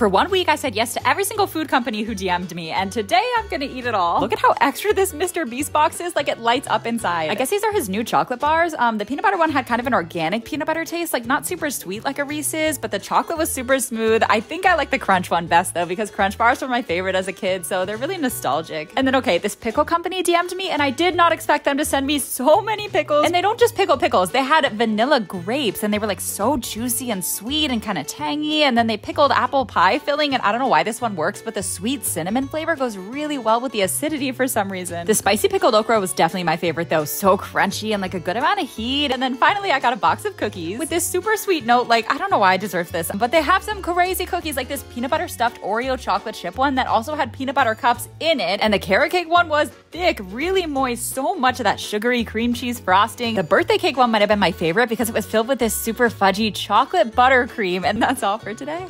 For one week, I said yes to every single food company who DM'd me, and today I'm gonna eat it all. Look at how extra this Mr. Beast box is, like it lights up inside. I guess these are his new chocolate bars. Um, the peanut butter one had kind of an organic peanut butter taste, like not super sweet like a Reese's, but the chocolate was super smooth. I think I like the crunch one best though, because crunch bars were my favorite as a kid, so they're really nostalgic. And then, okay, this pickle company DM'd me, and I did not expect them to send me so many pickles. And they don't just pickle pickles, they had vanilla grapes, and they were like so juicy and sweet and kind of tangy. And then they pickled apple pie filling, and I don't know why this one works, but the sweet cinnamon flavor goes really well with the acidity for some reason. The spicy pickled okra was definitely my favorite though, so crunchy and like a good amount of heat. And then finally, I got a box of cookies with this super sweet note. Like, I don't know why I deserve this, but they have some crazy cookies like this peanut butter stuffed Oreo chocolate chip one that also had peanut butter cups in it. And the carrot cake one was thick, really moist, so much of that sugary cream cheese frosting. The birthday cake one might have been my favorite because it was filled with this super fudgy chocolate buttercream. And that's all for today.